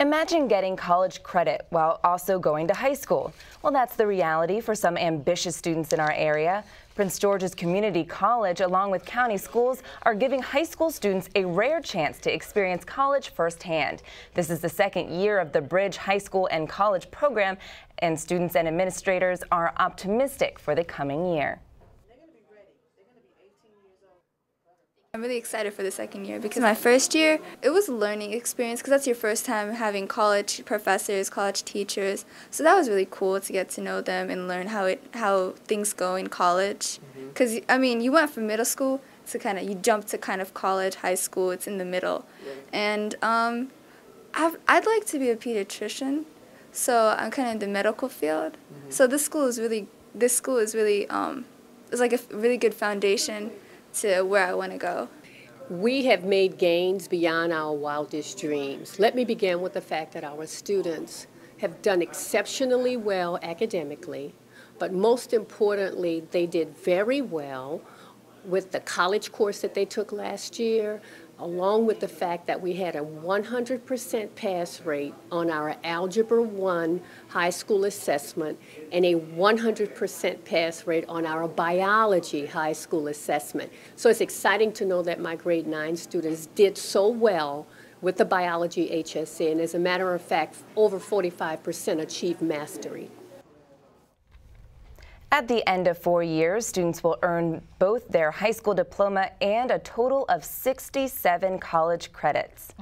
Imagine getting college credit while also going to high school. Well, that's the reality for some ambitious students in our area. Prince George's Community College, along with county schools, are giving high school students a rare chance to experience college firsthand. This is the second year of the Bridge High School and College program, and students and administrators are optimistic for the coming year. I'm really excited for the second year because my first year, it was a learning experience because that's your first time having college professors, college teachers. So that was really cool to get to know them and learn how it how things go in college. Because mm-hmm. I mean, you went from middle school to kind of you jump to kind of college, high school. It's in the middle, and um, i would like to be a pediatrician, so I'm kind of in the medical field. Mm-hmm. So this school is really this school is really um, it's like a really good foundation to where I want to go. We have made gains beyond our wildest dreams. Let me begin with the fact that our students have done exceptionally well academically, but most importantly, they did very well with the college course that they took last year, along with the fact that we had a 100% pass rate on our Algebra 1 high school assessment and a 100% pass rate on our biology high school assessment. So it's exciting to know that my grade 9 students did so well with the biology HSA, and as a matter of fact, over 45% achieved mastery. At the end of four years, students will earn both their high school diploma and a total of 67 college credits.